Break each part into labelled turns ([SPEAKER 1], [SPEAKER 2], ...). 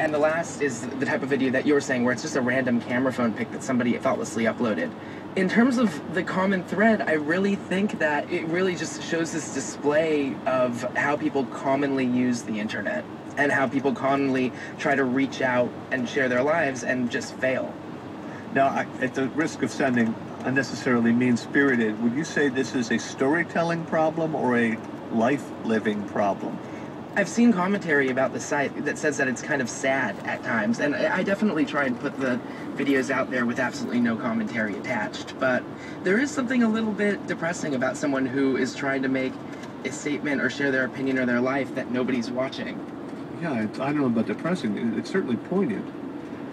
[SPEAKER 1] And the last is the type of video that you were saying where it's just a random camera phone pic that somebody thoughtlessly uploaded. In terms of the common thread, I really think that it really just shows this display of how people commonly use the internet and how people commonly try to reach out and share their lives and just fail.
[SPEAKER 2] Now, at the risk of sounding unnecessarily mean-spirited, would you say this is a storytelling problem or a life-living problem?
[SPEAKER 1] I've seen commentary about the site that says that it's kind of sad at times, and I definitely try and put the videos out there with absolutely no commentary attached. But there is something a little bit depressing about someone who is trying to make a statement or share their opinion or their life that nobody's watching.
[SPEAKER 2] Yeah, it's, I don't know about depressing. It's certainly poignant.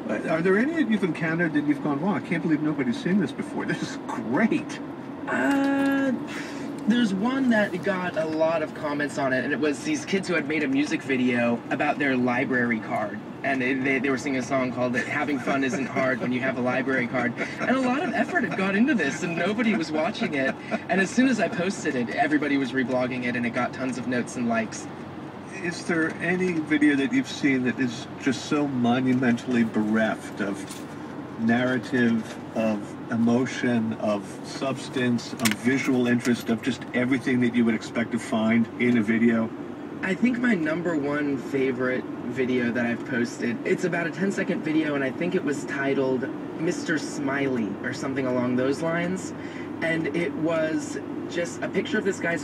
[SPEAKER 2] Uh, are there any that you've encountered that you've gone, wow, I can't believe nobody's seen this before. This is great.
[SPEAKER 1] Uh, there's one that got a lot of comments on it, and it was these kids who had made a music video about their library card. And they, they, were singing a song called Having Fun Isn't Hard When You Have a Library Card. And a lot of effort had gone into this, and nobody was watching it. And as soon as I posted it, everybody was reblogging it, and it got tons of notes and likes
[SPEAKER 2] is there any video that you've seen that is just so monumentally bereft of narrative, of emotion, of substance, of visual interest, of just everything that you would expect to find in a video?
[SPEAKER 1] I think my number one favorite video that I've posted, it's about a 10 second video and I think it was titled Mr. Smiley or something along those lines. And it was just a picture of this guy's